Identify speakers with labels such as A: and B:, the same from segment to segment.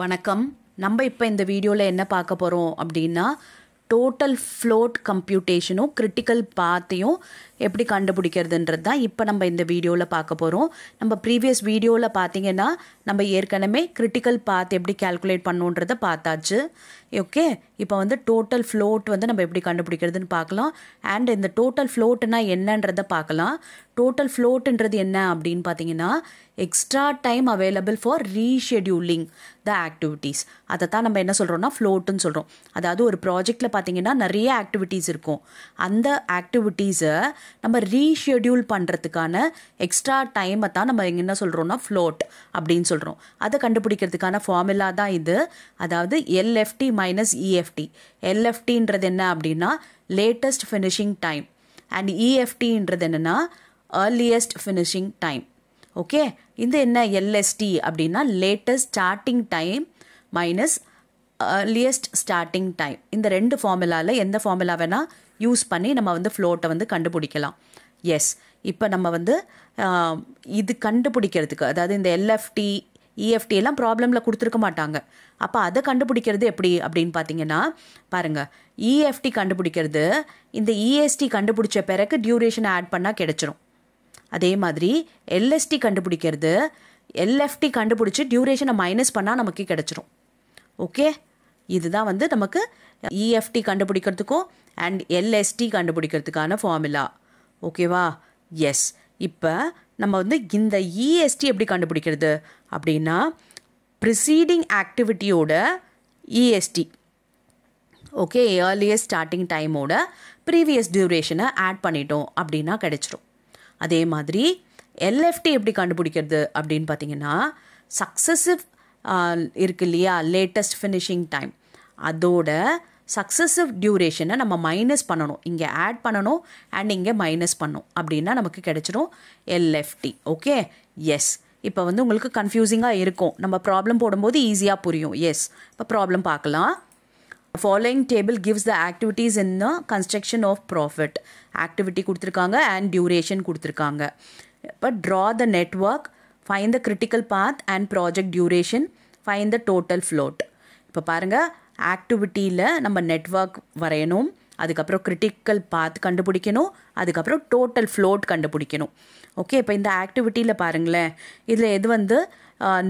A: வணக்கம். நம்ம இப்போ இந்த வீடியோவில் என்ன பார்க்க போகிறோம் அப்படின்னா டோட்டல் ஃப்ளோட் கம்ப்யூட்டேஷனும் கிரிட்டிக்கல் பாத்தையும் எப்படி கண்டுபிடிக்கிறதுன்றது தான் இப்போ நம்ம இந்த வீடியோவில் பார்க்க போகிறோம் நம்ம ப்ரீவியஸ் வீடியோவில் பார்த்தீங்கன்னா நம்ம ஏற்கனவே கிரிட்டிக்கல் பாத் எப்படி கால்குலேட் பண்ணுன்றதை பார்த்தாச்சு. ஓகே இப்போ வந்து டோட்டல் ஃப்ளோட் வந்து நம்ம எப்படி கண்டுபிடிக்கிறதுன்னு பார்க்கலாம். அண்ட் இந்த டோட்டல் ஃப்ளோட்னா என்னன்றதை பார்க்கலாம். டோட்டல் ஃப்ளோட்டுன்றது என்ன அப்படின்னு பார்த்தீங்கன்னா extra time available for rescheduling the activities அதை தான் நம்ம என்ன சொல்கிறோம்னா ஃப்ளோட்டுன்னு சொல்கிறோம் அதாவது ஒரு ப்ராஜெக்டில் பார்த்தீங்கன்னா நிறைய ஆக்டிவிட்டீஸ் இருக்கும். அந்த ஆக்டிவிட்டீஸை நம்ம ரீஷெடியூல் பண்ணுறதுக்கான எக்ஸ்ட்ரா டைமை தான் நம்ம என்ன சொல்கிறோம்னா ஃப்ளோட் அப்படின்னு சொல்கிறோம் அதை கண்டுபிடிக்கிறதுக்கான ஃபார்முலா தான் இது. அதாவது எல்எஃப்டி மைனஸ் இஎஃப்டி எல்எஃப்டின்றது என்ன அப்படின்னா லேட்டஸ்ட் ஃபினிஷிங் டைம் அண்ட் இஎஃப்டின்றது என்னென்னா ஏர்லியஸ்ட் ஃபினிஷிங் டைம் ஓகே இந்த என்ன எல்எஸ்டி அப்படின்னா latest starting time minus earliest starting time இந்த ரெண்டு ஃபார்முலாவில் எந்த ஃபார்முலா வேணால் யூஸ் பண்ணி நம்ம வந்து ஃப்ளோட்டை வந்து கண்டுபிடிக்கலாம். எஸ் இப்போ நம்ம வந்து இது கண்டுபிடிக்கிறதுக்கு அதாவது இந்த எல்எஃப்டி இஎஃப்டி எல்லாம் ப்ராப்ளமில் கொடுத்துருக்க மாட்டாங்க. அப்போ அதை கண்டுபிடிக்கிறது எப்படி அப்படின்னு பார்த்தீங்கன்னா பாருங்கள் இஎஃப்டி கண்டுபிடிக்கிறது இந்த இஎஸ்டி கண்டுபிடிச்ச பிறகு டியூரேஷனை ஆட் பண்ணால் கிடைச்சிரும். அதே மாதிரி எல்எஸ்டி கண்டுபிடிக்கிறது எல்எஃப்டி கண்டுபிடிச்சி டியூரேஷனை மைனஸ் பண்ணால் நமக்கு கிடச்சிரும். ஓகே இதுதான் வந்து நமக்கு இஎஃப்டி கண்டுபிடிக்கிறதுக்கும் அண்ட் எல்எஸ்டி கண்டுபிடிக்கிறதுக்கான ஃபார்முலா ஓகேவா எஸ் இப்போ நம்ம வந்து இந்த இஎஸ்டி எப்படி கண்டுபிடிக்கிறது? அப்படின்னா ப்ரிசீடிங் ஆக்டிவிட்டியோட இஎஸ்டி ஓகே ஏர்லியஸ்ட் ஸ்டார்டிங் டைமோட ப்ரீவியஸ் டியூரேஷனை ஆட் பண்ணிட்டோம் அப்படின்னா கிடச்சிரும். அதே மாதிரி எல்எஃப்டி எப்படி கண்டுபிடிக்கிறது அப்படின்னு பார்த்தீங்கன்னா சக்ஸஸிவ் இருக்கு இல்லையா? லேட்டஸ்ட் ஃபினிஷிங் டைம் அதோட சக்ஸஸிவ் டியூரேஷனை நம்ம மைனஸ் பண்ணணும். இங்கே ஆட் பண்ணணும் அண்ட் இங்கே மைனஸ் பண்ணணும். அப்படின்னா நமக்கு கிடைச்சிரும் எல்எஃப்டி ஓகே எஸ் இப்போ வந்து உங்களுக்கு கன்ஃபியூசிங்காக இருக்கும். நம்ம ப்ராப்ளம் போடும்போது ஈஸியாக புரியும். எஸ் இப்போ ப்ராப்ளம் பார்க்கலாம். Following table gives the activities in the construction of profit activity கொடுத்துருக்காங்க அண்ட் டியூரேஷன் கொடுத்துருக்காங்க. இப்போ draw the network find the critical path and project duration find the total float இப்போ பாருங்கள் ஆக்டிவிட்டியில் நம்ம நெட்ஒர்க் வரையணும். அதுக்கப்புறம் கிரிட்டிக்கல் பாத் கண்டுபிடிக்கணும். அதுக்கப்புறம் டோட்டல் ஃப்ளோட் கண்டுபிடிக்கணும். ஓகே இப்போ இந்த ஆக்டிவிட்டியில் பாருங்களேன். இதில் எது வந்து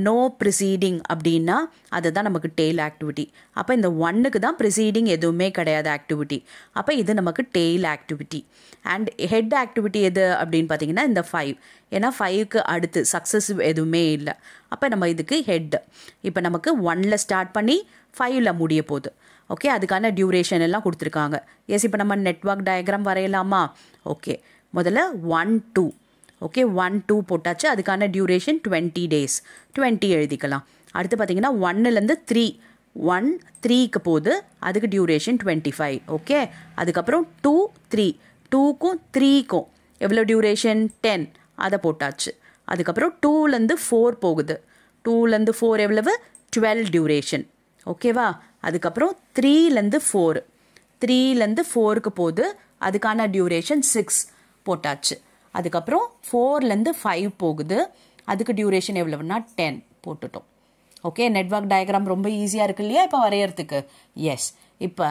A: நோ ப்ரிசீடிங் அப்படின்னா அதுதான் நமக்கு டெய்ல் ஆக்டிவிட்டி அப்போ இந்த ஒன்னுக்கு தான் ப்ரிசீடிங் எதுவுமே கிடையாது ஆக்டிவிட்டி அப்போ இது நமக்கு tail activity and head activity எது அப்படின்னு பார்த்தீங்கன்னா இந்த ஃபைவ் ஏன்னா ஃபைவ்க்கு அடுத்து சக்ஸஸ் எதுவுமே இல்லை. அப்போ நம்ம இதுக்கு ஹெட் இப்போ நமக்கு ஒன்னில் ஸ்டார்ட் பண்ணி ஃபைவ்ல முடிய போகுது. ஓகே அதுக்கான டியூரேஷன் எல்லாம் கொடுத்துருக்காங்க. எஸ் இப்போ நம்ம நெட்ஒர்க் டயக்ராம் வரையலாமா? ஓகே முதல்ல one two okay one two போட்டாச்சு. அதுக்கான டியூரேஷன் டுவெண்ட்டி டேஸ் டுவெண்ட்டி எழுதிக்கலாம். அடுத்து பார்த்தீங்கன்னா ஒன்னுலேருந்து த்ரீ ஒன் த்ரீக்கு போகுது. அதுக்கு டியூரேஷன் டுவெண்ட்டி ஃபைவ் ஓகே அதுக்கப்புறம் டூ த்ரீ டூக்கும் த்ரீக்கும் எவ்வளோ டியூரேஷன் டென் அதை போட்டாச்சு. அதுக்கப்புறம் டூலேருந்து ஃபோர் போகுது. டூலேருந்து ஃபோர் எவ்வளவு? டுவெல் டியூரேஷன் ஓகேவா அதுக்கப்புறம் த்ரீலேருந்து ஃபோர் த்ரீலேருந்து ஃபோருக்கு போகுது. அதுக்கான டியூரேஷன் சிக்ஸ் போட்டாச்சு. அதுக்கப்புறம் ஃபோர்லேருந்து ஃபைவ் போகுது. அதுக்கு டியூரேஷன் எவ்வளவுனா டென் போட்டுட்டோம். ஓகே நெட்ஒர்க் டயக்ராம் ரொம்ப ஈஸியாக இருக்கு இல்லையா? இப்போ வரையறதுக்கு. எஸ் இப்போ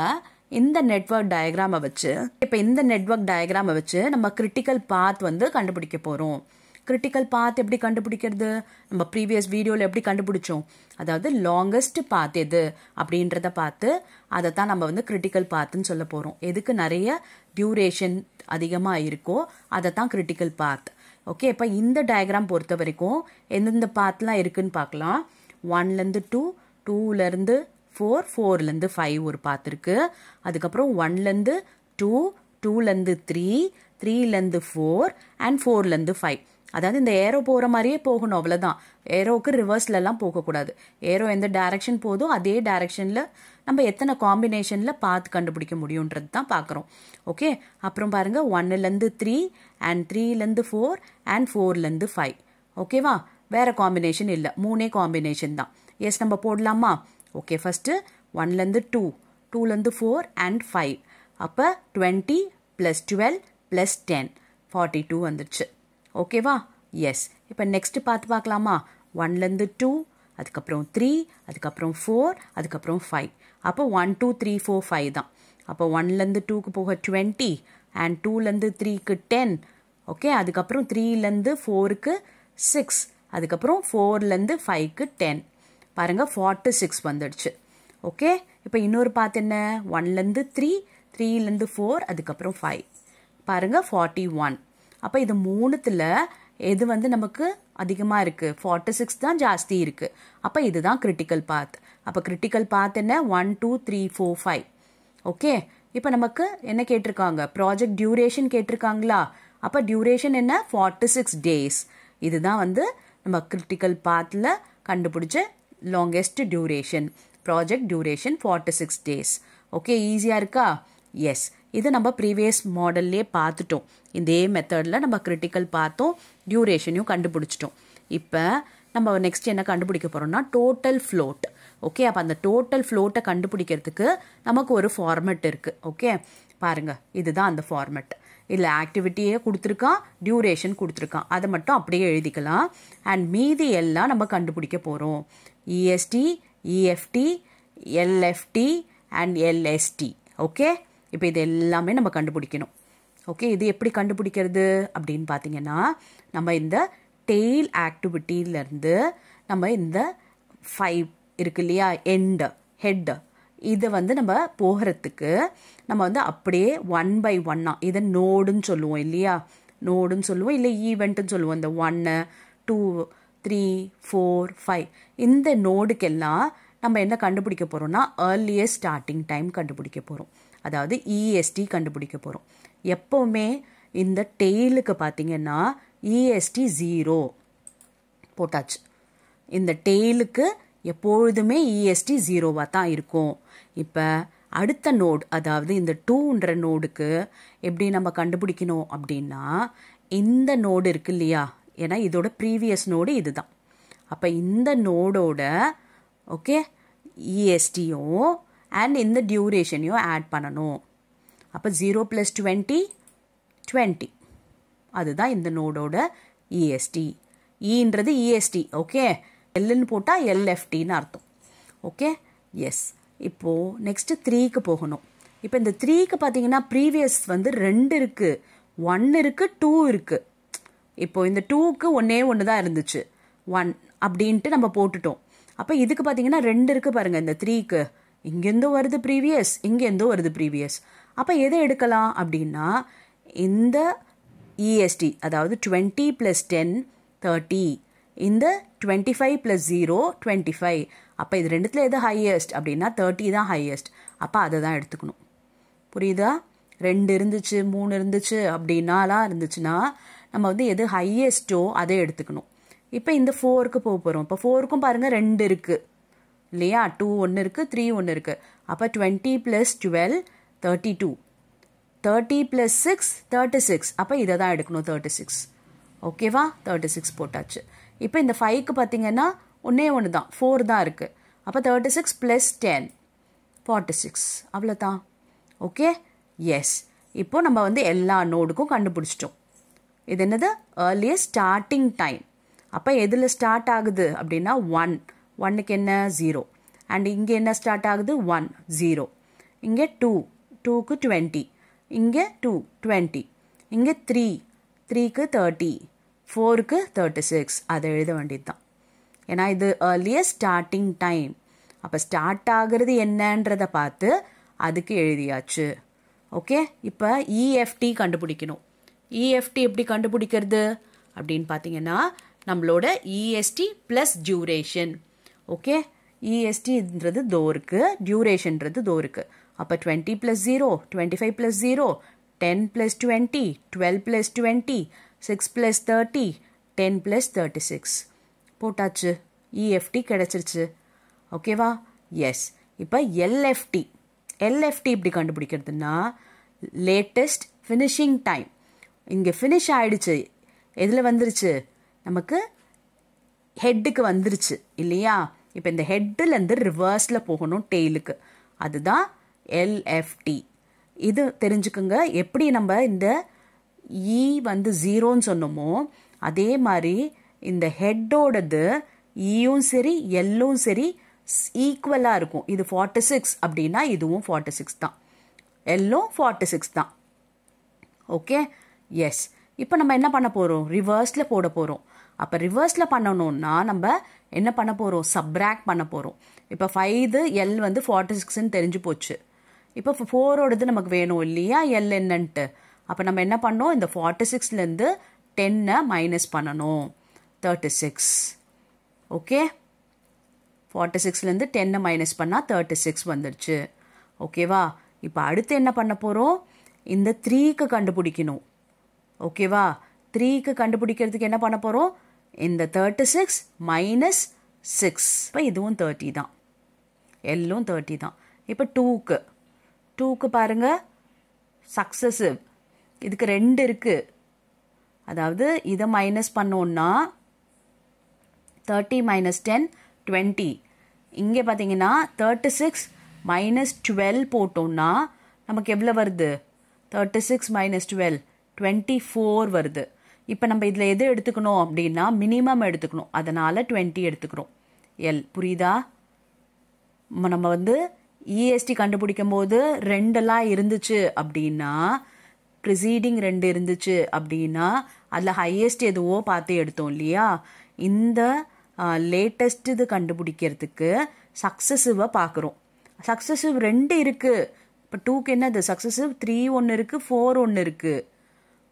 A: இந்த நெட்ஒர்க் டயக்ராமை வச்சு இப்போ இந்த நெட்ஒர்க் டயக்ராமை வச்சு நம்ம கிரிட்டிக்கல் பாத் வந்து கண்டுபிடிக்க போகிறோம் கிரிட்டிக்கல் பாத் எப்படி கண்டுபிடிக்கிறது? நம்ம ப்ரீவியஸ் வீடியோவில் எப்படி கண்டுபிடிச்சோம்? அதாவது லாங்கஸ்ட் பாத் எது? அப்படின்றத பார்த்து அதை தான் நம்ம வந்து கிரிட்டிக்கல் பாத்துன்னு சொல்ல போகிறோம் எதுக்கு நிறைய டியூரேஷன் அதிகமாக இருக்கோ அதை தான் கிரிட்டிக்கல் பாத் ஓகே இப்போ இந்த டயக்ராம் பொறுத்த வரைக்கும் எந்தெந்த பாத்லாம் இருக்குன்னு பார்க்கலாம். ஒன்லேருந்து டூ டூலேருந்து ஃபோர் ஃபோர்லேருந்து ஃபைவ் ஒரு பாத் இருக்குது அதுக்கப்புறம் ஒன்லேருந்து டூ டூலேருந்து த்ரீ த்ரீலேருந்து ஃபோர் அண்ட் ஃபோர்லேருந்து ஃபைவ் அதாவது இந்த ஏரோ போகிற மாதிரியே போகணும் அவ்வளோதான் ஏரோவுக்கு ரிவர்ஸ்லலாம் போகக்கூடாது ஏரோ எந்த டைரக்ஷன் போதோ அதே டைரக்ஷனில் நம்ம எத்தனை காம்பினேஷனில் பார்த்து கண்டுபிடிக்க முடியுன்றது தான் பார்க்குறோம். ஓகே அப்புறம் பாருங்கள் ஒன்னுலேருந்து த்ரீ அண்ட் த்ரீலேருந்து ஃபோர் அண்ட் ஃபோர்லேருந்து ஃபைவ் ஓகேவா வேறு காம்பினேஷன் இல்லை. மூணே காம்பினேஷன் தான். எஸ் நம்ம போடலாமா? ஓகே ஃபஸ்ட்டு ஒன்லேருந்து டூ டூலேருந்து ஃபோர் அண்ட் ஃபைவ் அப்போ twenty plus twelve plus ten forty two வந்துடுச்சு ஓகேவா எஸ் இப்போ நெக்ஸ்ட்டு பார்த்து பார்க்கலாமா? ஒன்லேருந்து டூ அதுக்கப்புறம் த்ரீ அதுக்கப்புறம் ஃபோர் அதுக்கப்புறம் ஃபைவ் அப்போ one two three four five தான். அப்போ ஒன்லேருந்து டூக்கு போக டுவெண்ட்டி அண்ட் டூலேருந்து த்ரீக்கு டென் ஓகே அதுக்கப்புறம் த்ரீலேருந்து ஃபோருக்கு சிக்ஸ் அதுக்கப்புறம் ஃபோர்லேருந்து ஃபைவ்க்கு டென் பாருங்கள் ஃபார்ட்டி சிக்ஸ் வந்துடுச்சு. ஓகே இப்போ இன்னொரு பார்த்து என்ன? ஒன்லேருந்து த்ரீ த்ரீலேருந்து ஃபோர் அதுக்கப்புறம் ஃபைவ் பாருங்கள் ஃபார்ட்டி ஒன் அப்போ இது மூணுத்தில் எது வந்து நமக்கு அதிகமாக இருக்குது ஃபார்ட்டி சிக்ஸ் தான் ஜாஸ்தி இருக்குது அப்போ இதுதான் கிரிட்டிக்கல் பாத் அப்போ கிரிட்டிக்கல் பாத் என்ன? One two three four five okay இப்போ நமக்கு என்ன கேட்டிருக்காங்க? ப்ராஜெக்ட் டியூரேஷன் கேட்டிருக்காங்களா? அப்போ டியூரேஷன் என்ன? ஃபார்ட்டி சிக்ஸ் டேஸ் இதுதான் வந்து நம்ம கிரிட்டிக்கல் பாத்தில் கண்டுபிடிச்ச longest duration project duration forty six days okay ஈஸியாக இருக்கா? எஸ் இது நம்ம ப்ரீவியஸ் மாடல்லே பார்த்துட்டோம். இதே மெத்தடில் நம்ம கிரிட்டிக்கல் பார்த்தோம். டியூரேஷனையும் கண்டுபிடிச்சிட்டோம். இப்போ நம்ம நெக்ஸ்ட் என்ன கண்டுபிடிக்க போகிறோம்னா டோட்டல் ஃப்ளோட் ஓகே அப்போ அந்த டோட்டல் ஃப்ளோட்டை கண்டுபிடிக்கிறதுக்கு நமக்கு ஒரு ஃபார்மெட் இருக்குது ஓகே பாருங்கள் இதுதான் அந்த ஃபார்மெட் இல்லை ஆக்டிவிட்டியே கொடுத்துருக்கான் டியூரேஷன் கொடுத்துருக்கான். அதை மட்டும் அப்படியே எழுதிக்கலாம். அண்ட் மீதி எல்லாம் நம்ம கண்டுபிடிக்க போகிறோம் EST EFT LFT and LST okay இப்போ இது எல்லாமே நம்ம கண்டுபிடிக்கணும். ஓகே இது எப்படி கண்டுபிடிக்கிறது அப்படின்னு பார்த்தீங்கன்னா நம்ம இந்த டெய்ல் ஆக்டிவிட்டியிலேருந்து நம்ம இந்த ஃபைவ் இருக்கு இல்லையா எண்டு ஹெட்டு இதை வந்து நம்ம போகிறதுக்கு நம்ம வந்து அப்படியே ஒன் பை ஒன்னாக இதை நோடுன்னு சொல்லுவோம் இல்லையா? நோடுன்னு சொல்லுவோம் இல்லை ஈவெண்ட்டுன்னு சொல்லுவோம் இந்த ஒன்று டூ த்ரீ ஃபோர் ஃபைவ் இந்த நோடுக்கெல்லாம் நம்ம என்ன கண்டுபிடிக்க போகிறோம்னா ஏர்லியஸ்ட் ஸ்டார்டிங் டைம் கண்டுபிடிக்க போகிறோம் அதாவது இஎஸ்டி கண்டுபிடிக்க போகிறோம் எப்போவுமே இந்த டெய்லுக்கு பார்த்தீங்கன்னா இஎஸ்டி ஜீரோ போட்டாச்சு. இந்த டெய்லுக்கு எப்பொழுதுமே இஎஸ்டி ஜீரோவாக தான் இருக்கும். இப்போ அடுத்த நோடு அதாவது இந்த டூன்ற நோடுக்கு எப்படி நம்ம கண்டுபிடிக்கணும் அப்படின்னா இந்த நோடு இருக்கு இல்லையா? ஏன்னா இதோட ப்ரீவியஸ் நோடு இதுதான். அப்போ இந்த நோடோட ஓகே இஎஸ்டியும் அண்ட் இந்த டியூரேஷனையும் ஆட் பண்ணணும். அப்போ ஜீரோ ப்ளஸ் டுவெண்ட்டி டுவெண்ட்டி அதுதான் இந்த நோடோட இஎஸ்டி இன்றது இஎஸ்டி ஓகே எல்லுன்னு போட்டால் எல்எஃப்டின்னு அர்த்தம் ஓகே எஸ் இப்போது நெக்ஸ்ட்டு த்ரீக்கு போகணும். இப்போ இந்த த்ரீக்கு பார்த்தீங்கன்னா ப்ரீவியஸ் வந்து ரெண்டு இருக்குது ஒன் இருக்குது டூ இருக்குது இப்போ இந்த டூக்கு ஒன்றே ஒன்று தான் இருந்துச்சு. ஒன் அப்படின்ட்டு நம்ம போட்டுட்டோம். அப்போ இதுக்கு பார்த்தீங்கன்னா ரெண்டு இருக்குது பாருங்கள் இந்த த்ரீக்கு இங்கேருந்தும் வருது ப்ரீவியஸ் இங்கேருந்தும் வருது ப்ரீவியஸ் அப்போ எதை எடுக்கலாம் அப்படின்னா இந்த இஎஸ்டி அதாவது டுவெண்ட்டி ப்ளஸ் டென் தேர்ட்டி இந்த twenty five plus zero twenty five அப்போ இது ரெண்டுத்தில் எது ஹையஸ்ட் அப்படின்னா தேர்ட்டி தான் ஹையஸ்ட் அப்போ அதை தான் எடுத்துக்கணும். புரியுதா? ரெண்டு இருந்துச்சு மூணு இருந்துச்சு அப்படின்னாலாம் இருந்துச்சுன்னா நம்ம வந்து எது ஹையஸ்ட்டோ அதை எடுத்துக்கணும். இப்போ இந்த ஃபோருக்கு போக போகிறோம் இப்போ ஃபோருக்கும் பாருங்கள் ரெண்டு இருக்குது இல்லையா? டூ ஒன்று இருக்குது த்ரீ ஒன்று இருக்குது அப்போ twenty plus twelve thirty two thirty plus six thirty six அப்போ இதை தான் எடுக்கணும் தேர்ட்டி சிக்ஸ் ஓகேவா தேர்ட்டி சிக்ஸ் போட்டாச்சு. இப்போ இந்த ஃபைவ்க்கு பார்த்தீங்கன்னா ஒன்றே ஒன்று தான். ஃபோர் தான் இருக்குது அப்போ thirty six plus ten forty six அவ்வளோதான் ஓகே எஸ் இப்போ நம்ம வந்து எல்லா நோடுக்கும் கண்டுபிடிச்சிட்டோம். இது என்னது? ஏர்லியஸ்ட் ஸ்டார்டிங் டைம் அப்போ எதில் ஸ்டார்ட் ஆகுது அப்படின்னா ஒன் ஒன்னுக்கு என்ன? ஜீரோ அண்ட் இங்கே என்ன ஸ்டார்ட் ஆகுது? ஒன் ஜீரோ இங்கே டூ டூக்கு டுவெண்ட்டி இங்கே டூ டுவெண்ட்டி இங்கே த்ரீ த்ரீக்கு தேர்ட்டி ஃபோருக்கு தேர்ட்டி சிக்ஸ் அதை எழுத வேண்டியது தான் ஏன்னா இது ஏர்லியஸ்ட் ஸ்டார்டிங் டைம் அப்போ ஸ்டார்ட் ஆகுறது என்னன்றதை பார்த்து அதுக்கு எழுதியாச்சு. ஓகே இப்போ இஎஃப்டி கண்டுபிடிக்கணும். இஎஃப்டி எப்படி கண்டுபிடிக்கிறது? அப்படின்னு பார்த்தீங்கன்னா நம்மளோட இஎஸ்டி ப்ளஸ் டியூரேஷன் ஓகே? இஎஸ்டின்றது தோ இருக்கு டியூரேஷன்றது தோ இருக்கு. அப்போ twenty plus zero twenty five plus zero ten plus twenty twelve plus twenty six plus thirty ten plus thirty six போட்டாச்சு இஎஃப்டி கிடச்சிருச்சு. ஓகேவா? எஸ் இப்போ எல்எஃப்டி எல்எஃப்டி இப்படி கண்டுபிடிக்கிறதுனா லேட்டஸ்ட் ஃபினிஷிங் டைம் இங்கே ஃபினிஷ் ஆயிடுச்சு. எதில் வந்துருச்சு? நமக்கு ஹெட்டுக்கு வந்துருச்சு இல்லையா? இப்போ இந்த ஹெட்டுலேருந்து ரிவர்ஸில் போகணும் டெய்லுக்கு அதுதான் எல்எஃப்டி இது தெரிஞ்சுக்குங்க எப்படி நம்ம இந்த இ வந்து ஜீரோன்னு சொன்னோமோ அதே மாதிரி இந்த ஹெட்டோடது ஈயும் சரி எல்லும் சரி ஈக்குவலாக இருக்கும். இது ஃபார்ட்டி சிக்ஸ் அப்படின்னா இதுவும் ஃபார்ட்டி சிக்ஸ் தான். எல்லும் ஃபார்ட்டி சிக்ஸ் தான். ஓகே எஸ் இப்போ நம்ம என்ன பண்ண போகிறோம் ரிவர்ஸில் போட போகிறோம் அப்போ ரிவர்ஸில் பண்ணணும்னா நம்ம என்ன பண்ண போகிறோம் சப்ராக் பண்ண போகிறோம் இப்போ ஃபைவ் எல் வந்து ஃபார்ட்டி சிக்ஸ்ன்னு தெரிஞ்சு போச்சு. இப்போ ஃபோரோடது நமக்கு வேணும் இல்லையா? எல் என்னன்ட்டு. அப்போ நம்ம என்ன பண்ணோம்? இந்த ஃபார்ட்டி சிக்ஸ்லேருந்து டென்னை மைனஸ் பண்ணணும். தேர்ட்டி சிக்ஸ் ஓகே ஃபார்ட்டி சிக்ஸ்லேருந்து டென்னை மைனஸ் பண்ணால் தேர்ட்டி சிக்ஸ் வந்துடுச்சு. ஓகேவா இப்போ அடுத்து என்ன பண்ண போகிறோம் இந்த த்ரீக்கு கண்டுபிடிக்கணும். ஓகேவா த்ரீக்கு கண்டுபிடிக்கிறதுக்கு என்ன பண்ண போகிறோம் இந்த தேர்ட்டி சிக்ஸ் மைனஸ் சிக்ஸ் இப்போ இதுவும் தேர்ட்டி தான். எல்லும் தேர்ட்டி தான். இப்போ டூக்கு டூக்கு பாருங்கள் சக்ஸஸிவ் இதுக்கு ரெண்டு இருக்குது அதாவது இதை மைனஸ் பண்ணோன்னா தேர்ட்டி மைனஸ் டென் டுவெண்ட்டி இங்கே பார்த்தீங்கன்னா தேர்ட்டி சிக்ஸ் மைனஸ் டுவெல் போட்டோம்னா நமக்கு எவ்வளோ வருது? Thirty six minus twelve twenty four வருது. இப்போ நம்ம இதில் எது எடுத்துக்கணும் அப்படின்னா மினிமம் எடுத்துக்கணும். அதனால் டுவெண்ட்டி எடுத்துக்கிறோம். எல் புரியுதா? நம்ம வந்து இஎஸ்டி கண்டுபிடிக்கும் போது ரெண்டெல்லாம் இருந்துச்சு அப்படின்னா ப்ரிசீடிங் ரெண்டு இருந்துச்சு அப்படின்னா அதில் ஹையஸ்ட் எதுவோ பார்த்து எடுத்தோம் இல்லையா? இந்த லேட்டஸ்ட் இது கண்டுபிடிக்கிறதுக்கு சக்ஸசிவாக பார்க்குறோம். சக்ஸஸிவ் ரெண்டு இருக்குது இப்போ டூக்கு என்னது? சக்ஸஸிவ் த்ரீ ஒன்று இருக்குது ஃபோர் ஒன்று இருக்குது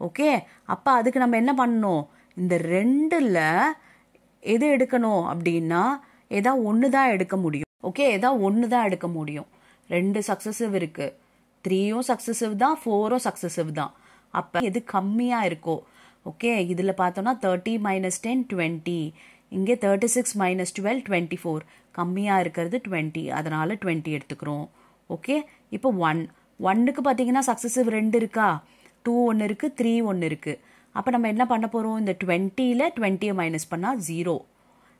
A: ஓகே? அப்போ அதுக்கு நம்ம என்ன பண்ணணும்? இந்த ரெண்டில் எது எடுக்கணும் அப்படின்னா ஏதா ஒன்று தான் எடுக்க முடியும். ஓகே? ஏதா ஒன்று தான் எடுக்க முடியும். ரெண்டு சக்ஸஸிவ் இருக்குது த்ரீயும் சக்ஸஸிவ் தான் ஃபோரும் சக்ஸஸிவ் தான். அப்போ எது கம்மியாக இருக்கோ? ஓகே? இதில் பார்த்தோன்னா தேர்ட்டி மைனஸ் டென் டுவெண்ட்டி இங்கே thirty six minus twelve twenty four கம்மியாக இருக்கிறது டுவெண்ட்டி அதனால் டுவெண்ட்டி எடுத்துக்கிறோம். ஓகே? இப்போ ஒன் ஒன்னுக்கு பார்த்தீங்கன்னா சக்ஸஸிவ் ரெண்டு இருக்கா? டூ ஒன்று இருக்குது த்ரீ ஒன்று இருக்குது அப்போ நம்ம என்ன பண்ண போகிறோம் இந்த டுவெண்ட்டியில் டுவெண்ட்டியை மைனஸ் பண்ணால் ஜீரோ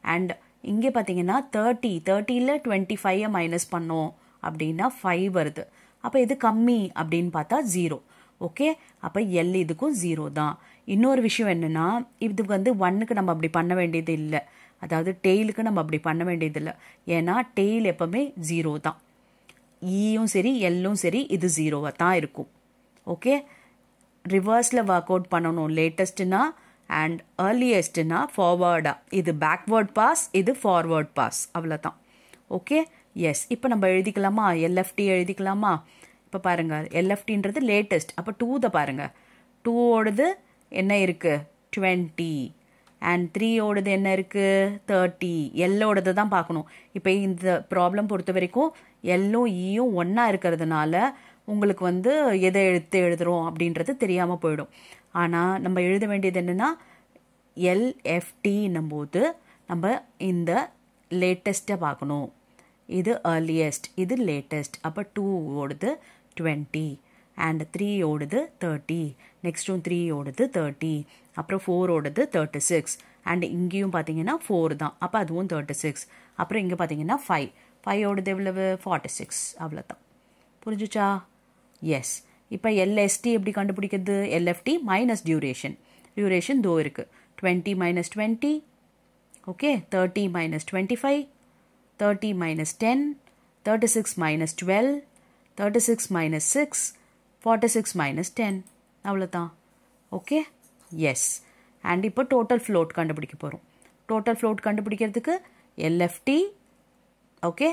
A: அண்ட் இங்கே பார்த்தீங்கன்னா தேர்ட்டி தேர்ட்டியில் டுவெண்ட்டி ஃபைவை மைனஸ் பண்ணோம் அப்படின்னா ஃபைவ் வருது. அப்போ இது கம்மி அப்படின்னு பார்த்தா ஜீரோ ஓகே அப்போ எல் இதுக்கும் ஜீரோ தான். இன்னொரு விஷயம் என்னென்னா இது வந்து ஒன்னுக்கு நம்ம அப்படி பண்ண வேண்டியது இல்லை. அதாவது டெய்லுக்கு நம்ம அப்படி பண்ண வேண்டியது இல்லை. ஏன்னா டெய்ல் எப்போவுமே ஜீரோ தான். E ஈயும் சரி எல்லும் சரி இது ஜீரோவாக தான் இருக்கும். ஓகே ரிவர்ஸில் ஒர்க் அவுட் பண்ணணும் லேட்டஸ்ட்னா அண்ட் ஏர்லியஸ்ட்னா ஃபார்வர்டாக இது பேக்வேர்ட் பாஸ் இது ஃபார்வர்ட் பாஸ் அவ்வளோதான் ஓகே எஸ் இப்போ நம்ம எழுதிக்கலாமா? எல்எஃப்டி எழுதிக்கலாமா? இப்போ பாருங்கள் எல்எஃப்டின்றது லேட்டஸ்ட் அப்போ டூ பாருங்கள் டூவோடது என்ன இருக்குது டுவெண்ட்டி அண்ட் த்ரீயோடது என்ன இருக்குது தேர்ட்டி எல்லோடது தான் பார்க்கணும். இப்போ இந்த ப்ராப்ளம் பொறுத்த வரைக்கும் எல்லும் ஈயும் e ஒன்றா இருக்கிறதுனால உங்களுக்கு வந்து எதை எழுத்து எழுதுகிறோம் அப்படின்றது தெரியாமல் போயிடும். ஆனால் நம்ம எழுத வேண்டியது என்னென்னா எல்எஃப்டின்னும் போது நம்ம இந்த லேட்டஸ்ட்டை பார்க்கணும். இது ஏர்லியஸ்ட் இது லேட்டஸ்ட் அப்போ டூ ஓடுது டுவெண்ட்டி அண்ட் த்ரீ ஓடுது தேர்ட்டி நெக்ஸ்ட்டும் த்ரீ ஓடுது தேர்ட்டி அப்புறம் ஃபோர் ஓடுது தேர்ட்டி சிக்ஸ் அண்ட் இங்கேயும் பார்த்தீங்கன்னா ஃபோர் தான். அப்போ அதுவும் தேர்ட்டி சிக்ஸ் அப்புறம் இங்கே பார்த்தீங்கன்னா ஃபைவ் ஃபைவ் ஓடுது எவ்வளவு? ஃபார்ட்டி சிக்ஸ் அவ்வளோதான் புரிஞ்சுச்சா? எஸ் இப்போ எல்எஸ்டி எப்படி கண்டுபிடிக்கிறது? எல்எஃப்டி மைனஸ் டியூரேஷன் டியூரேஷன் தோ இருக்குது twenty minus twenty okay thirty minus twenty five thirty minus ten thirty six minus twelve thirty six minus six forty six minus ten அவ்வளோதான் okay yes and இப்போ total float கண்டுபிடிக்க போகிறோம் total float கண்டுபிடிக்கிறதுக்கு LFT okay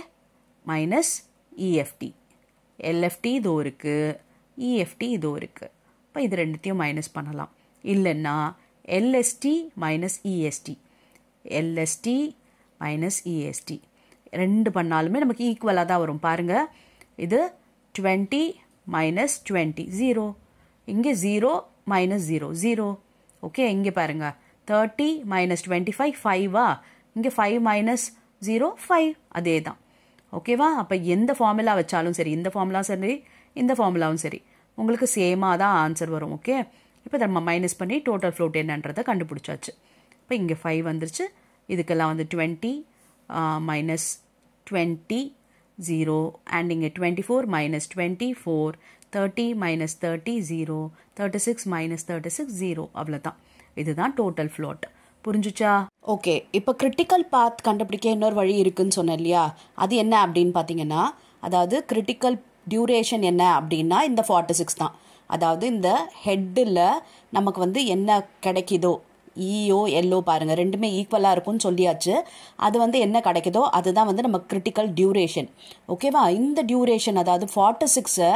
A: minus EFT LFT இதோ இருக்குது EFT இதோ இருக்குது இப்போ இது ரெண்டுத்தையும் மைனஸ் பண்ணலாம். இல்லைன்னா LST minus EST LST minus EST ரெண்டு பண்ணாலுமே நமக்கு ஈக்குவலாக தான் வரும். பாருங்கள் இது டுவெண்ட்டி மைனஸ் டுவெண்ட்டி ஜீரோ இங்கே zero minus zero zero okay இங்கே பாருங்கள் தேர்ட்டி மைனஸ் டுவெண்ட்டி ஃபைவ் ஃபைவா இங்கே ஃபைவ் மைனஸ் ஜீரோ ஃபைவ் அதே தான் ஓகேவா? அப்போ எந்த ஃபார்முலா வச்சாலும் சரி இந்த ஃபார்முலாவும் சரி இந்த ஃபார்முலாவும் சரி. உங்களுக்கு சேமாக தான் ஆன்சர் வரும் ஓகே இப்போ நம்ம மைனஸ் பண்ணி டோட்டல் ஃப்ளோட் என்னன்றதை கண்டுபிடிச்சாச்சு. இப்போ இங்கே ஃபைவ் வந்துருச்சு. இதுக்கெல்லாம் வந்து twenty minus twenty zero and இங்கே twenty four minus twenty four thirty minus thirty zero thirty six minus thirty six zero அவ்வளோதான் இதுதான் டோட்டல் ஃப்ளோட் புரிஞ்சுச்சா? ஓகே இப்போ கிரிட்டிக்கல் பாத் கண்டுபிடிக்க இன்னொரு வழி இருக்குன்னு சொன்னேன் இல்லையா? அது என்ன அப்படின்னு பார்த்தீங்கன்னா அதாவது கிரிட்டிக்கல் டியூரேஷன் என்ன அப்படின்னா இந்த ஃபார்ட்டி சிக்ஸ் தான். அதாவது இந்த ஹெட்டில் நமக்கு வந்து என்ன கிடைக்குதோ ஈயோ எல்லோ பாருங்கள் ரெண்டுமே ஈக்குவலாக இருக்கும்னு சொல்லியாச்சு. அது வந்து என்ன கிடைக்குதோ அதுதான் வந்து நம்ம கிரிட்டிக்கல் டியூரேஷன் ஓகேவா இந்த டியூரேஷன் அதாவது ஃபார்ட்டி சிக்ஸை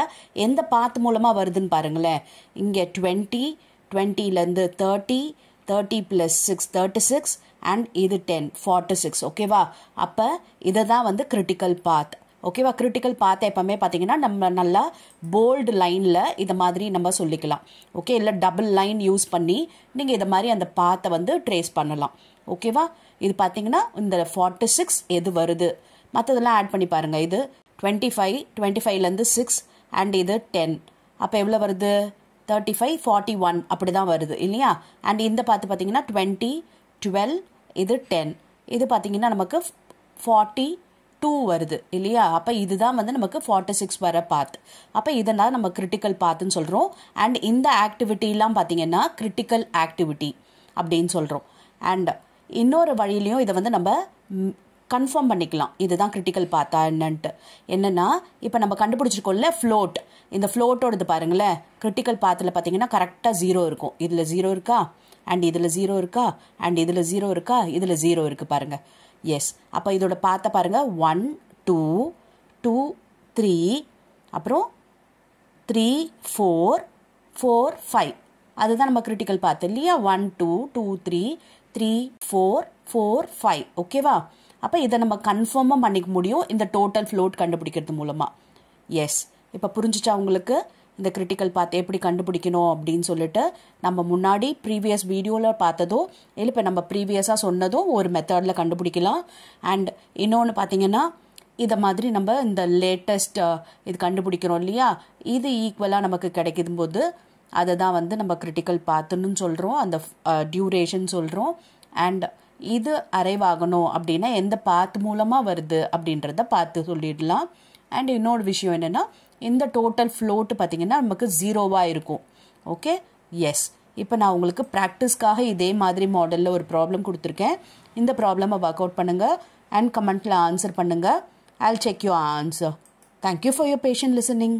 A: எந்த பாத் மூலமாக வருதுன்னு பாருங்களேன். இங்கே twenty டுவெண்ட்டிலேருந்து thirty thirty plus six thirty six and இது டென் ஃபார்ட்டி சிக்ஸ் ஓகேவா அப்போ இதை தான் வந்து கிரிட்டிக்கல் பாத் ஓகேவா கிரிட்டிக்கல் பார்த்த எப்பவுமே பார்த்தீங்கன்னா நம்ம நல்லா போல்டு லைனில் இதை மாதிரி நம்ம சொல்லிக்கலாம். ஓகே இல்லை டபுள் லைன் யூஸ் பண்ணி நீங்கள் இதை மாதிரி அந்த பாத்தை வந்து ட்ரேஸ் பண்ணலாம். ஓகேவா இது பார்த்தீங்கன்னா இந்த ஃபார்ட்டி சிக்ஸ் எது வருது? மற்றதெல்லாம் ஆட் பண்ணி பாருங்கள் இது டுவெண்ட்டி ஃபைவ் டுவெண்ட்டி ஃபைவ்லேருந்து சிக்ஸ் அண்ட் இது டென் அப்போ எவ்வளோ வருது? தேர்ட்டி ஃபைவ் ஃபார்ட்டி ஒன் அப்படி தான் வருது இல்லையா? அண்ட் இந்த பார்த்து பார்த்தீங்கன்னா டுவெண்ட்டி டுவெல் இது டென் இது பார்த்தீங்கன்னா நமக்கு ஃபார்ட்டி டூ வருது இல்லையா? அப்போ இதுதான் வந்து நமக்கு ஃபார்ட்டி சிக்ஸ் வர பாத் அப்போ இதனால் நம்ம கிரிட்டிக்கல் பாத்துன்னு சொல்கிறோம் அண்ட் இந்த ஆக்டிவிட்டிலாம் பார்த்தீங்கன்னா கிரிட்டிக்கல் ஆக்டிவிட்டி அப்படின்னு சொல்கிறோம் அண்ட் இன்னொரு வழியிலையும் இதை வந்து நம்ம கன்ஃபார்ம் பண்ணிக்கலாம். இதுதான் கிரிட்டிக்கல் பார்த்தா என்னன்ட்டு. என்னென்னா இப்போ நம்ம கண்டுபிடிச்சிருக்கோம்ல ஃப்ளோட் இந்த ஃப்ளோட்டோடது பாருங்களேன் கிரிட்டிக்கல் பாத்தில் பார்த்தீங்கன்னா கரெக்டாக ஜீரோ இருக்கும். இதில் ஜீரோ இருக்கா? அண்ட் இதில் ஜீரோ இருக்கா? அண்ட் இதில் ஜீரோ இருக்கா? இதில் ஜீரோ இருக்குது பாருங்கள் எஸ் அப்போ இதோட பார்த்த பாருங்கள் ஒன் டூ டூ த்ரீ அப்புறம் த்ரீ ஃபோர் ஃபோர் ஃபைவ் அதுதான் நம்ம கிரிட்டிக்கல் பார்த்து இல்லையா? One two two three three four four five ஓகேவா அப்போ இதை நம்ம கன்ஃபார்மாக பண்ணிக்க முடியும் இந்த டோட்டல் ஃப்ளோட் கண்டுபிடிக்கிறது மூலமாக எஸ் இப்போ புரிஞ்சிச்சா உங்களுக்கு? இந்த கிரிட்டிக்கல் பார்த்து எப்படி கண்டுபிடிக்கணும் அப்படின்னு சொல்லிட்டு நம்ம முன்னாடி ப்ரீவியஸ் வீடியோவில் பார்த்ததோ இல்லை இப்போ நம்ம ப்ரீவியஸாக சொன்னதும் ஒரு மெத்தடில் கண்டுபிடிக்கலாம். அண்ட் இன்னொன்று பார்த்தீங்கன்னா இதை மாதிரி நம்ம இந்த லேட்டஸ்ட் இது கண்டுபிடிக்கிறோம் இல்லையா? இது ஈக்குவலாக நமக்கு கிடைக்கும் போது அதை தான் வந்து நம்ம கிரிட்டிக்கல் பார்த்துன்னு சொல்கிறோம் அந்த டியூரேஷன் சொல்கிறோம் அண்ட் இது அரைவாகணும் அப்படின்னா எந்த பாத் மூலமாக வருது அப்படின்றத பார்த்து சொல்லிடலாம். அண்ட் இன்னொரு விஷயம் என்னென்னா இந்த டோட்டல் ஃப்ளோட்டு பார்த்தீங்கன்னா நமக்கு ஜீரோவாக இருக்கும். ஓகே எஸ் இப்போ நான் உங்களுக்கு ப்ராக்டிஸ்க்காக இதே மாதிரி மாடலில் ஒரு ப்ராப்ளம் கொடுத்துருக்கேன். இந்த ப்ராப்ளமை ஒர்க் அவுட் பண்ணுங்கள் அண்ட் கமெண்ட்டில் ஆன்சர் பண்ணுங்கள் I'll check you answer thank you for your patient listening